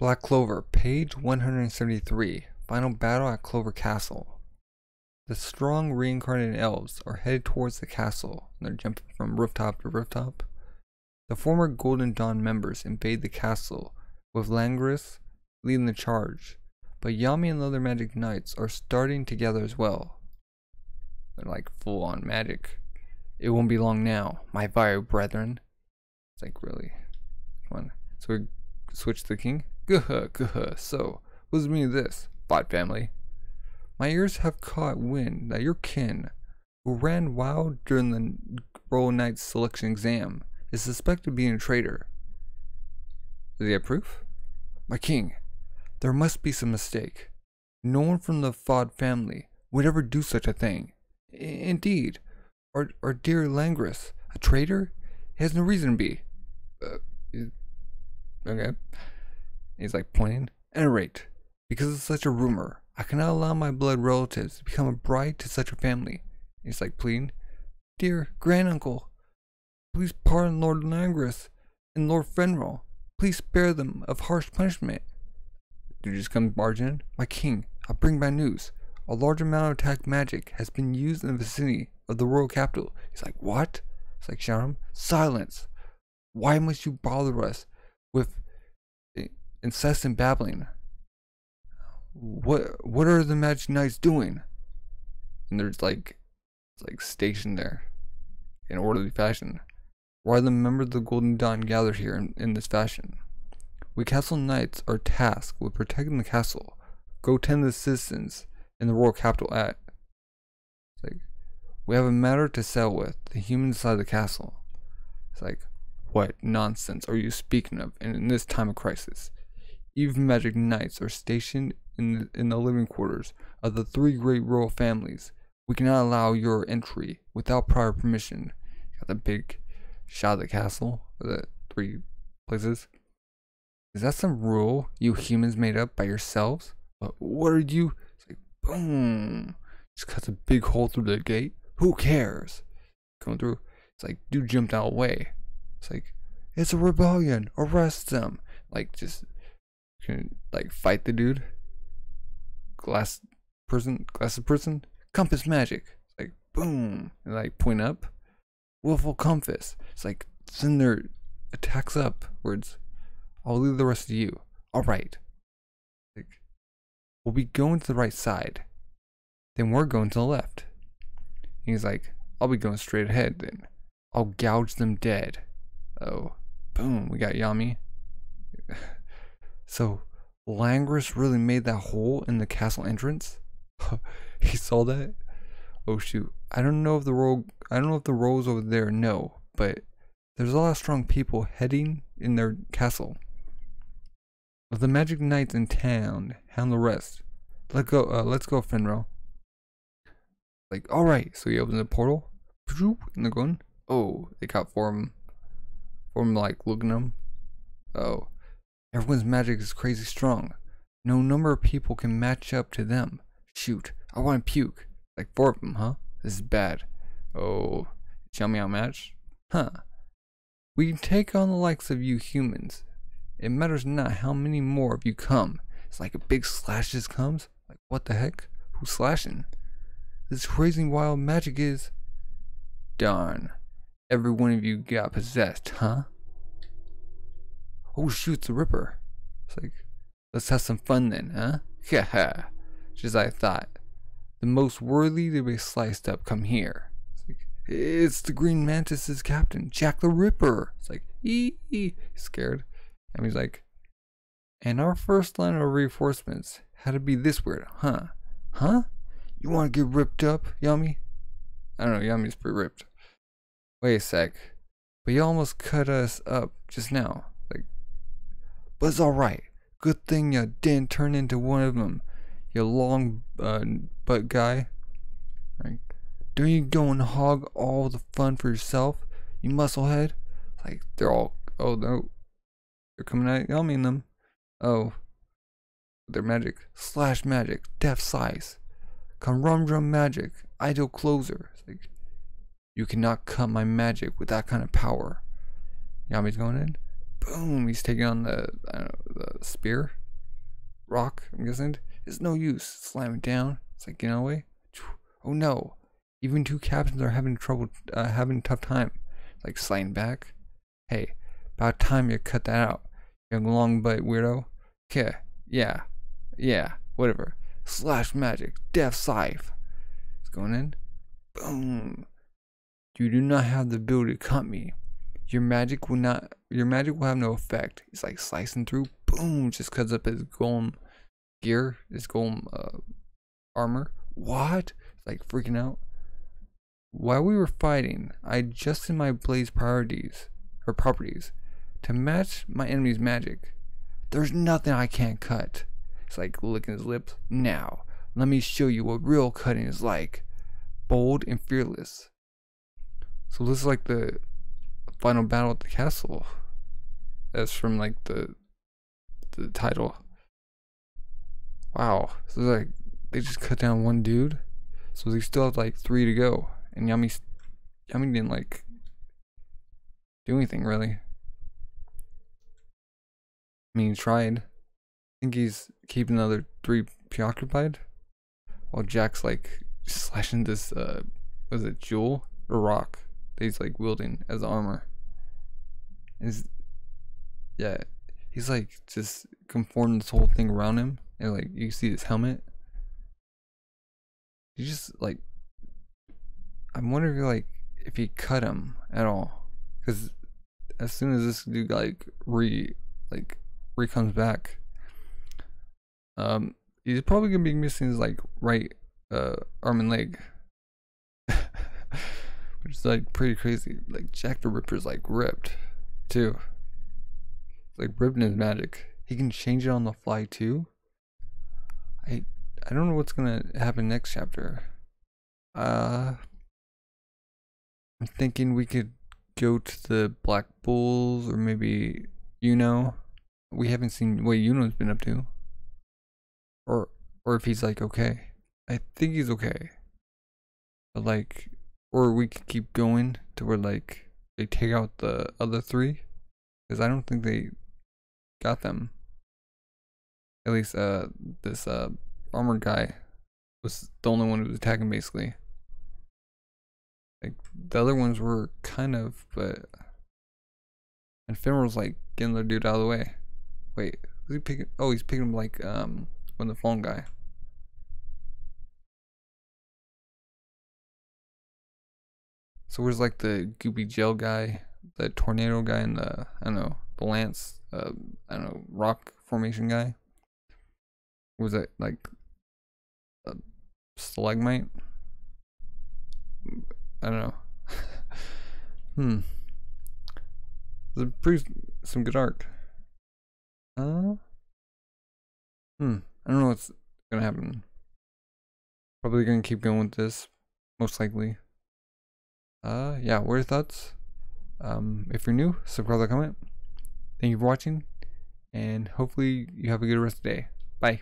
Black Clover, page 173. Final battle at Clover Castle. The strong reincarnated elves are headed towards the castle. And they're jumping from rooftop to rooftop. The former Golden Dawn members invade the castle, with Langris leading the charge. But Yami and the other magic knights are starting together as well. They're like full on magic. It won't be long now, my fire brethren. It's like really. Come on. So we switch to the king. Guh, guh. So, what does it mean this, Vaude family? My ears have caught wind that your kin, who ran wild during the Royal Knights selection exam, is suspected of being a traitor. He have proof? My king, there must be some mistake. No one from the Vaude family would ever do such a thing. I indeed, our, our dear Langris, a traitor? He has no reason to be. Uh, okay. He's like pointing. At any rate, because of such a rumor, I cannot allow my blood relatives to become a bride to such a family. He's like pleading. Dear granduncle, please pardon Lord Langris and Lord Finral. Please spare them of harsh punishment. You just come barging in? My king, I'll bring bad news. A large amount of attack magic has been used in the vicinity of the royal capital. He's like, what? It's like, him, silence. Why must you bother us with incessant babbling. What what are the Magic Knights doing? And they're like like stationed there in orderly fashion. Why are the members of the Golden Dawn gathered here in, in this fashion? We castle knights are tasked with protecting the castle. Go tend the citizens in the royal capital at. It's like we have a matter to settle with the humans inside the castle. It's like, what nonsense are you speaking of in, in this time of crisis? Even magic knights are stationed in the, in the living quarters of the three great royal families. We cannot allow your entry without prior permission. Got the big shot of the castle, the three places. Is that some rule you humans made up by yourselves? But what are you? It's like boom, just cuts a big hole through the gate. Who cares? Going through. It's like dude jumped out way. It's like it's a rebellion. Arrest them. Like just can like fight the dude. Glass person, glasses person, compass magic. It's like boom, and like point up. Willful compass. It's like send their attacks upwards. I'll leave the rest to you. All right. Like we'll be going to the right side. Then we're going to the left. And he's like, I'll be going straight ahead then. I'll gouge them dead. Oh, boom, we got Yami. So Langris really made that hole in the castle entrance. he saw that. Oh shoot! I don't know if the roll. I don't know if the rolls over there know, but there's a lot of strong people heading in their castle. Of the magic knights in town, handle the rest. Let go. Uh, let's go, Finral. Like, all right. So he opens the portal, and they're going. Oh, they caught of them like looking them. Oh, Everyone's magic is crazy strong. No number of people can match up to them. Shoot, I want to puke. Like four of them, huh? This is bad. Oh, me outmatched? Huh. We can take on the likes of you humans. It matters not how many more of you come. It's like a big slash just comes. Like, what the heck? Who's slashing? This crazy wild magic is. Darn. Every one of you got possessed, huh? Oh shoot, a Ripper. It's like, let's have some fun then, huh? Haha. Just I thought. The most worthy to be sliced up come here. It's like, it's the Green Mantis's captain, Jack the Ripper. It's like, ee, ee. He's scared. And he's like, and our first line of reinforcements had to be this weird, huh? Huh? You want to get ripped up, Yummy? I don't know, Yummy's pretty ripped. Wait a sec. But you almost cut us up just now. But it's alright. Good thing you didn't turn into one of them, you long uh, butt guy. Right? Don't you go and hog all the fun for yourself, you musclehead? Like, they're all, oh no. They're coming at Yummy in them. Oh. They're magic. Slash magic. Death scythe. Conundrum magic. Idle closer. It's like, you cannot cut my magic with that kind of power. Yami's going in. Boom! He's taking on the know, the spear, rock. I'm guessing it's no use. Slam it down. It's like get away. Oh no! Even two captains are having trouble, uh, having a tough time. It's like sliding back. Hey, about time you cut that out, young long butt weirdo. Okay, yeah, yeah, whatever. Slash magic, death scythe. It's going in. Boom. You do not have the ability to cut me. Your magic will not. Your magic will have no effect. He's like slicing through. Boom. Just cuts up his golem gear, his golem uh, armor. What? It's like freaking out. While we were fighting, I adjusted my blaze priorities or properties to match my enemy's magic. There's nothing I can't cut. It's like licking his lips. Now, let me show you what real cutting is like. Bold and fearless. So this is like the final battle at the castle. That's from like the the title. Wow. So like they just cut down one dude. So they still have like three to go. And Yami Yami didn't like do anything really. I mean he tried. I think he's keeping the other three preoccupied. While Jack's like slashing this uh was it jewel or rock that he's like wielding as armor. Is yeah, he's like just conforming this whole thing around him, and like you see his helmet. He just like, I'm wondering if like if he cut him at all, because as soon as this dude like re like re comes back, um, he's probably gonna be missing his like right uh arm and leg. Which is like pretty crazy. Like Jack the Ripper's like ripped too. It's like his magic. He can change it on the fly too. I I don't know what's gonna happen next chapter. Uh I'm thinking we could go to the Black Bulls or maybe you know. We haven't seen what Yuno's been up to. Or or if he's like okay. I think he's okay. But like or we could keep going to where like they take out the other three because I don't think they got them. At least uh this uh armored guy was the only one who was attacking basically. Like the other ones were kind of but and Finn was like getting the dude out of the way. Wait, was he picking oh he's picking him like um when the phone guy. So where's like the goopy gel guy, the tornado guy, and the I don't know the lance, uh, I don't know rock formation guy. Was it like a stalagmite? I don't know. hmm. There's pretty some good art. Uh. Hmm. I don't know what's gonna happen. Probably gonna keep going with this, most likely uh yeah what are your thoughts? Um if you're new subscribe comment. Thank you for watching and hopefully you have a good rest of the day. Bye